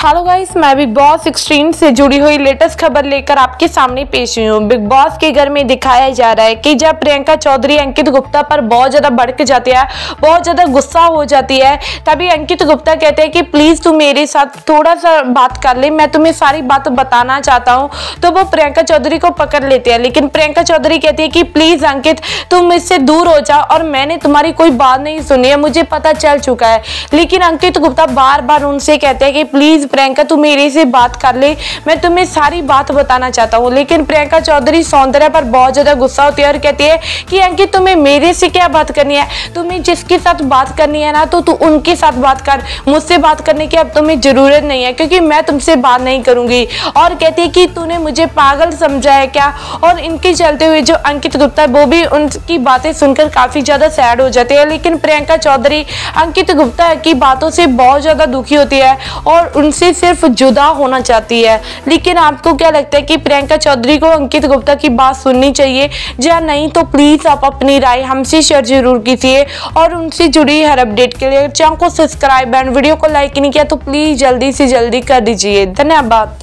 Hello guys, मैं Bigg Boss extreme से जुड़ी हुई लेटेस्ट खबर लेकर आपके सामने पेश हुई हूँ। बिग बॉस के घर में दिखाया जा रहा है कि जब प्रियंका चौधरी अंकित गुप्ता पर बहुत ज़्यादा भड़क जाती है, बहुत ज़्यादा गुस्सा हो जाती है, तभी अंकित गुप्ता कहते हैं कि, प्लीज़ तू मेरे साथ थोड़ा सा बात कर ले, मैं तुम्हें सारी बात बताना चाहता हूँ। तो वो प्रियंका चौधरी को पकड़ लेते हैं, लेकिन प्रियंका चौधरी कहती है कि, प्लीज़ अंकित, तुम इससे दूर हो जाओ और मैंने तुम्हारी कोई बात नहीं सुनी है, मुझे पता चल चुका है। लेकिन अंकित गुप्ता बार बार उनसे कहते हैं कि, प्लीज़ प्रियंका, तू मेरे से बात कर ले। मैं तुम्हें सारी बात बताना चाहता हूँ, लेकिन प्रियंका चौधरी सौंदर्य पर बहुत ज़्यादा गुस्सा होती है और कहती है कि, अंकित, तुम्हें मेरे से क्या बात करनी है? तुम्हें जिसके साथ बात करनी है ना तो तू उनके साथ बात कर। मुझसे बात करने की अब तुम्हें ज़रूरत नहीं है, क्योंकि मैं तुमसे बात नहीं करूँगी। और कहती है कि, तूने मुझे पागल समझा है क्या? और इनके चलते हुए जो अंकित गुप्ता वो भी उनकी बातें सुनकर काफ़ी ज़्यादा सैड हो जाते हैं। लेकिन प्रियंका चौधरी, अंकित गुप्ता की बातों से बहुत ज़्यादा दुखी होती है और उनसे से सिर्फ़ जुदा होना चाहती है। लेकिन आपको क्या लगता है कि प्रियंका चौधरी को अंकित गुप्ता की बात सुननी चाहिए? या नहीं तो प्लीज़ आप अपनी राय हमसे शेयर ज़रूर कीजिए और उनसे जुड़ी हर अपडेट के लिए चैनल को सब्सक्राइब एंड वीडियो को लाइक नहीं किया तो प्लीज़ जल्दी से जल्दी कर दीजिए। धन्यवाद।